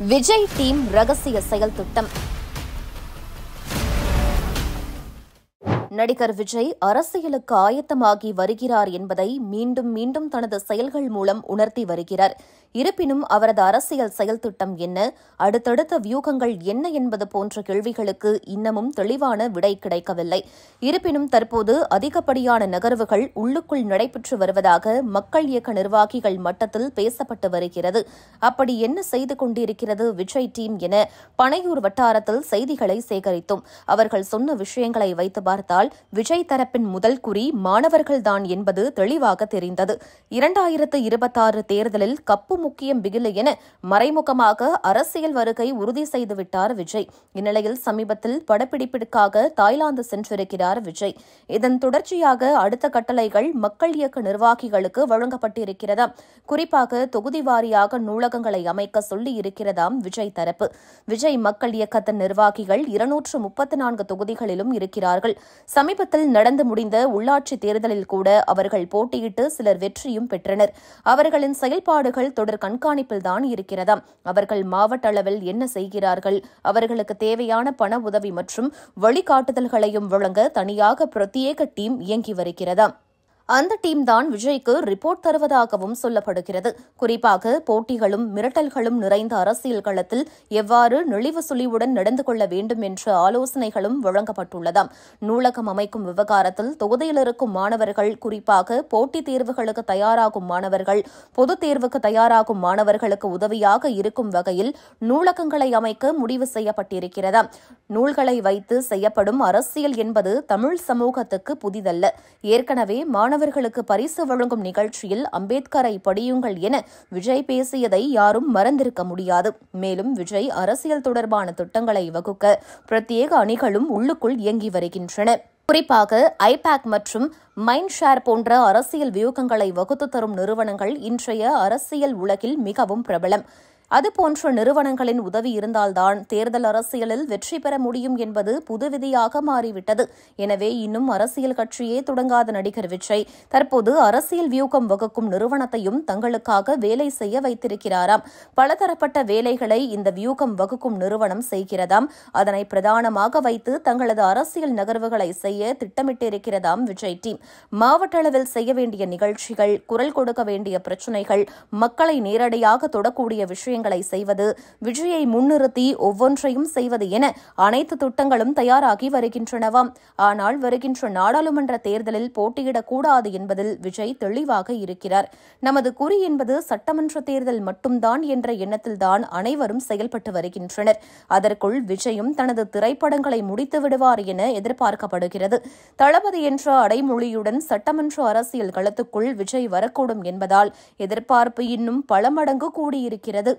Vijay team ரகசிய செயல் திட்டம். நடிகர் விஜய் அரசியலுக்கு ஆயத்தமாகி வருகிறார் என்பதை மீண்டும் மீண்டும் தனது செயல்கள் மூலம் உணர்த்தி வருகிறார். இருப்பினும் அவரது அரசியல் செயல் திட்டம் என்ன? அடுத்தடுத்த வியூகங்கள் என்ன என்பது போன்ற கேள்விகளுக்கு இன்னமும் தெளிவான விடை கிடைக்கவில்லை. இருப்பினும் தற்போது அதிகப்படியான நகர்வுகள் உள்ளுக்குள் நடைபெற்று வருவதாக மக்கள் இயக்க நிர்வாகிகள் மட்டத்தில் பேசப்பட்டு வருகிறது. அப்படி என்ன செய்து கொண்டிருக்கிறது விஜய் டீம் என பனையூர் வட்டாரத்தில் செய்திகளை சேகரித்தோம். அவர்கள் சொன்ன விஷயங்களை வைத்து பார்த்தால் விஜய் தரப்பின் முதல் குறி மாணவர்கள்தான் என்பது தெளிவாக தெரிந்தது. இரண்டாயிரத்து இருபத்தாறு தேர்தலில் கப்பு முக்கியம் பிகிலு என மறைமுகமாக அரசியல் வருகை உறுதி செய்துவிட்டார் விஜய். இந்நிலையில் சமீபத்தில் படப்பிடிப்பிற்காக தாய்லாந்து சென்றிருக்கிறார் விஜய். இதன் தொடர்ச்சியாக அடுத்த கட்டளைகள் மக்கள் இயக்க நிர்வாகிகளுக்கு வழங்கப்பட்டிருக்கிறதாம் குறிப்பாக தொகுதி வாரியாக நூலகங்களை அமைக்க சொல்லி இருக்கிறதாம் விஜய் தரப்பு விஜய் மக்கள் இயக்கத்தின் நிர்வாகிகள் இருநூற்று முப்பத்தி நான்கு தொகுதிகளிலும் இருக்கிறார்கள். சமீபத்தில் நடந்து முடிந்த உள்ளாட்சி தேர்தலில் கூட அவர்கள் போட்டியிட்டு சிலர் வெற்றியும் பெற்றனர். அவர்களின் செயல்பாடுகள் தொடர் கண்காணிப்பில்தான் இருக்கிறதாம் அவர்கள் மாவட்ட அளவில் என்ன செய்கிறார்கள்? அவர்களுக்கு தேவையான பண உதவி மற்றும் வழிகாட்டுதல்களையும் வழங்க தனியாக பிரத்யேக டீம் இயங்கி வருகிறதாம் அந்த டீம் தான் விஜய்க்கு ரிப்போர்ட் தருவதாகவும் சொல்லப்படுகிறது. குறிப்பாக போட்டிகளும் மிரட்டல்களும் நிறைந்த அரசியல் களத்தில் எவ்வாறு நெளிவு சுழிவுடன் நடந்து கொள்ள வேண்டும் என்ற ஆலோசனைகளும் வழங்கப்பட்டுள்ளதாம். நூலகம் அமைக்கும் விவகாரத்தில் தொகுதியில் இருக்கும் மாணவர்கள் குறிப்பாக போட்டித் தேர்வுகளுக்கு தயாராகும் மாணவர்கள் பொதுத் தேர்வுக்கு தயாராகும் மாணவர்களுக்கு உதவியாக இருக்கும் வகையில் நூலகங்களை அமைக்க முடிவு செய்யப்பட்டிருக்கிறதாம். நூல்களை வைத்து செய்யப்படும் அரசியல் என்பது தமிழ் சமூகத்துக்கு புதிதல்ல. ஏற்கனவே மாணவர்களுக்கு பரிசு வழங்கும் நிகழ்ச்சியில் அம்பேத்கரை படியுங்கள் என விஜய் பேசியதை யாரும் மறந்திருக்க முடியாது. மேலும் விஜய் அரசியல் தொடர்பான திட்டங்களை வகுக்க பிரத்யேக அணிகளும் உள்ளுக்குள் இயங்கி வருகின்றன. குறிப்பாக ஐபேக் மற்றும் மைண்ட் ஷேர் போன்ற அரசியல் வியூகங்களை வகுத்து தரும் நிறுவனங்கள் இன்றைய அரசியல் உலகில் மிகவும் பிரபலம். அதுபோன்ற நிறுவனங்களின் உதவி இருந்தால்தான் தேர்தல் அரசியலில் வெற்றி பெற முடியும் என்பது புது விதியாக மாறிவிட்டது. எனவே இன்னும் அரசியல் கட்சியே தொடங்காத நடிகர் விஜய் தற்போது அரசியல் வியூகம் வகுக்கும் நிறுவனத்தையும் தங்களுக்காக வேலை செய்ய வைத்திருக்கிறாராம். பலதரப்பட்ட வேலைகளை இந்த வியூகம் வகுக்கும் நிறுவனம் செய்கிறதாம். அதனை பிரதானமாக வைத்து தங்களது அரசியல் நகர்வுகளை செய்ய திட்டமிட்டிருக்கிறதாம் விஜய் டீம். மாவட்ட அளவில் செய்ய வேண்டிய நிகழ்ச்சிகள் குரல் கொடுக்க வேண்டிய பிரச்சினைகள் மக்களை நேரடியாக தொடக்கூடிய விஷயங்கள் விஷயங்களை செய்வது விஜயை முன்னிறுத்தி ஒவ்வொன்றையும் செய்வது என அனைத்து திட்டங்களும் தயாராகி வருகின்றனவாம் ஆனால் வருகின்ற நாடாளுமன்ற தேர்தலில் போட்டியிடக்கூடாது என்பதில் விஜய் தெளிவாக இருக்கிறார். நமது குறி என்பது சட்டமன்ற தேர்தல் மட்டும்தான் என்ற எண்ணத்தில்தான் அனைவரும் செயல்பட்டு வருகின்றனர். அதற்குள் விஜயும் தனது திரைப்படங்களை முடித்து விடுவார் என எதிர்பார்க்கப்படுகிறது. தளபதி என்ற அடைமொழியுடன் சட்டமன்ற அரசியல் களத்துக்குள் விஜய் வரக்கூடும் என்பதால் எதிர்பார்ப்பு இன்னும் பல மடங்கு கூடியிருக்கிறது.